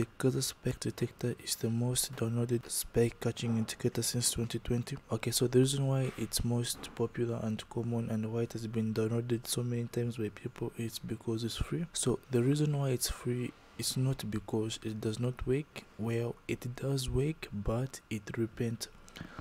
the Kaza spike detector is the most downloaded spike catching indicator since 2020 okay so the reason why it's most popular and common and why it has been downloaded so many times by people is because it's free. So the reason why it's free is not because it does not work. Well it does work but it repents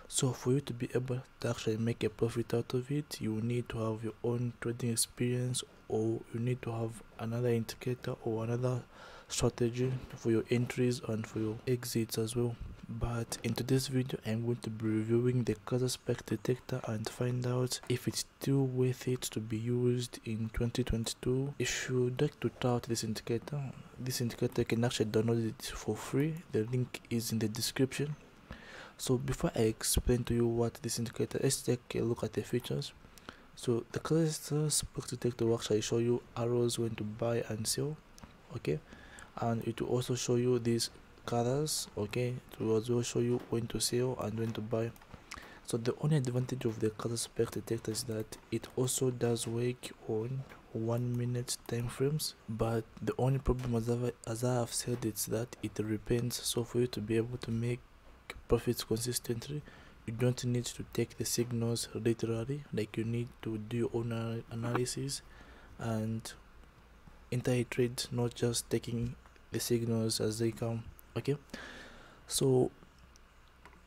so for you to be able to actually make a profit out of it you need to have your own trading experience or you need to have another indicator or another strategy for your entries and for your exits as well. But in today's video i'm going to be reviewing the spike detector and find out if it's still worth it to be used in 2022 if you'd like to try out this indicator this indicator you can actually download it for free. The link is in the description so before i explain to you what this indicator let's take a look at the features. So the Kaza spike detector will actually show you arrows when to buy and sell okay? And it will also show you these colors okay? It will also show you when to sell and when to buy. So the only advantage of the Kaza spike detector is that it also does work on one minute time frames but the only problem as, I, as i have said is that it repents so for you to be able to make profits consistently. You don't need to take the signals literally like you need to do your own analysis and enter trade not just taking the signals as they come okay? So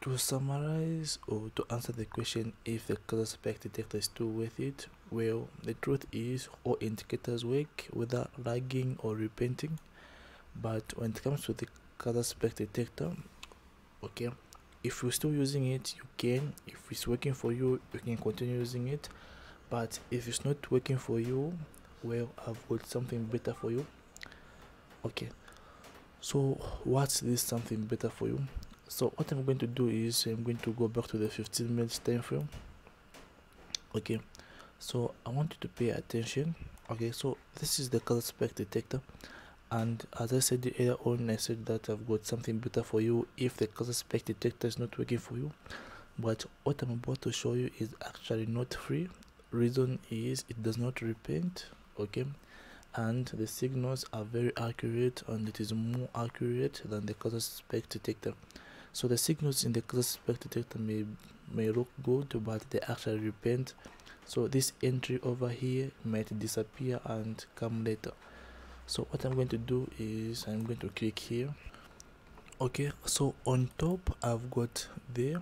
to summarize or to answer the question if the Kaza spike detector is too worth it well the truth is all indicators work whether lagging or repenting but when it comes to the Kaza spike detector okay if you're still using it you can. If it's working for you you can continue using it. But if it's not working for you well i've got something better for you. Okay. So what's this something better for you? So what i'm going to do is i'm going to go back to the 15 minutes time frame. Okay. So i want you to pay attention. Okay. So this is the Kaza spec detector and as i said earlier on i said that i've got something better for you if the Kaza spike detector is not working for you. But what i'm about to show you is actually not free. Reason is it does not repaint okay? And the signals are very accurate and it is more accurate than the Kaza spike detector. So the signals in the Kaza spike detector may may look good but they actually repaint. So this entry over here might disappear and come later so what i'm going to do is i'm going to click here. Okay so on top i've got the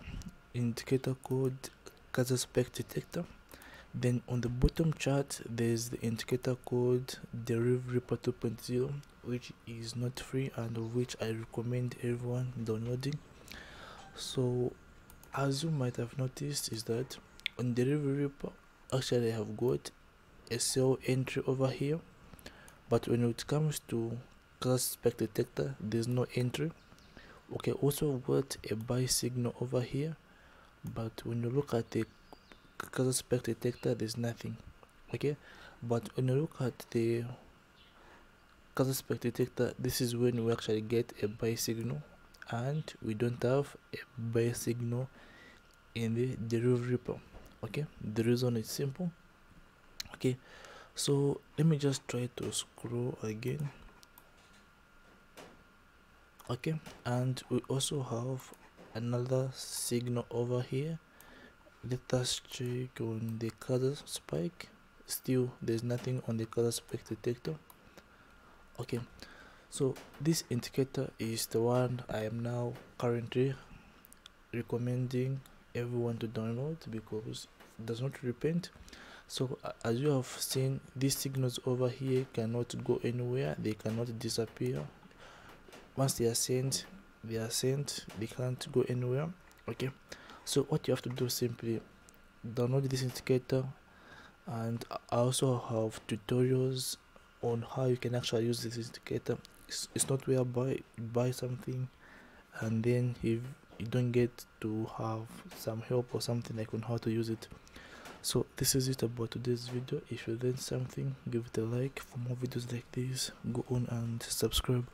indicator code Kaza spike detector. Then on the bottom chart there's the indicator code Deriv Ripper 2.0 which is not free and of which i recommend everyone downloading. So as you might have noticed is that on Deriv Ripper actually i have got a sell entry over here but when it comes to Kaza spike detector there's no entry. Okay also got a buy signal over here. But when you look at the Kaza spike detector there's nothing. Okay but when you look at the Kaza spike detector this is when we actually get a buy signal. And we don't have a buy signal in the derivative okay the reason is simple. Okay so let me just try to scroll again. Okay and we also have another signal over here. Let us check on the Kaza spike. Still there's nothing on the Kaza spike detector. Okay so this indicator is the one i am now currently recommending everyone to download because it does not repent so as you have seen these signals over here cannot go anywhere. They cannot disappear. Once they are sent they are sent. They can't go anywhere. Okay. So what you have to do simply download this indicator and i also have tutorials on how you can actually use this indicator. It's, it's not whereby buy buy something and then if you don't get to have some help or something like on how to use it so this is it about today's video. If you learned something give it a like. For more videos like this go on and subscribe